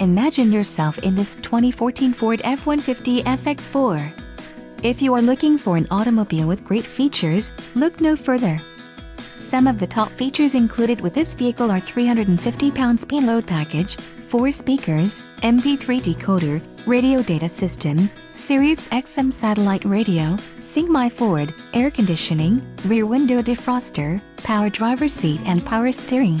Imagine yourself in this 2014 Ford F-150 FX4. If you are looking for an automobile with great features, look no further. Some of the top features included with this vehicle are 350 pounds payload package, 4 speakers, MP3 decoder, radio data system, Sirius XM satellite radio, SYNC MyFord, air conditioning, rear window defroster, power driver seat and power steering.